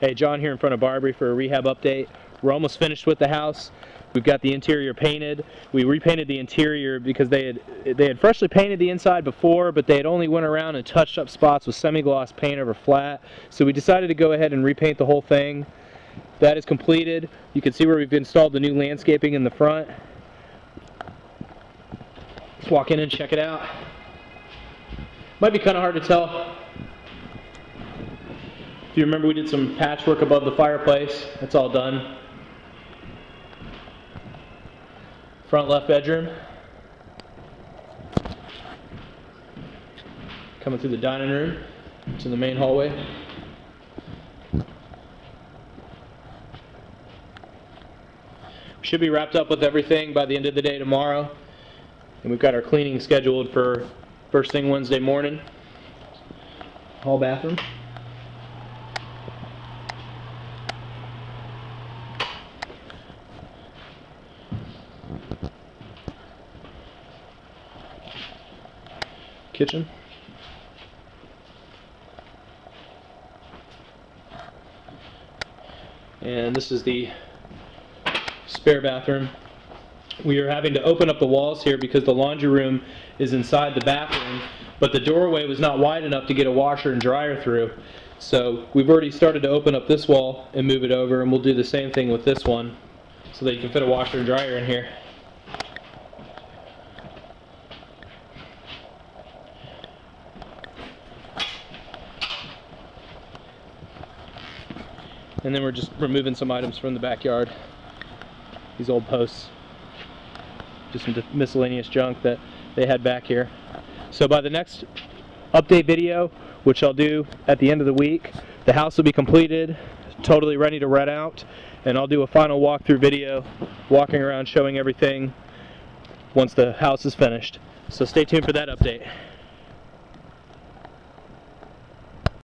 Hey, John here in front of Barberie for a rehab update. We're almost finished with the house. We've got the interior painted. We repainted the interior because they had they had freshly painted the inside before, but they had only went around and touched up spots with semi-gloss paint over flat. So we decided to go ahead and repaint the whole thing. That is completed. You can see where we've installed the new landscaping in the front. Let's walk in and check it out. Might be kind of hard to tell. If you remember, we did some patchwork above the fireplace. That's all done. Front left bedroom. Coming through the dining room to the main hallway. Should be wrapped up with everything by the end of the day tomorrow. And we've got our cleaning scheduled for first thing Wednesday morning. Hall bathroom. Kitchen. And this is the spare bathroom. We are having to open up the walls here because the laundry room is inside the bathroom, but the doorway was not wide enough to get a washer and dryer through. So we've already started to open up this wall and move it over, and we'll do the same thing with this one so that you can fit a washer and dryer in here. And then we're just removing some items from the backyard. These old posts. Just some miscellaneous junk that they had back here. So by the next update video, which I'll do at the end of the week, the house will be completed, totally ready to rent out, and I'll do a final walkthrough video, walking around showing everything once the house is finished. So stay tuned for that update.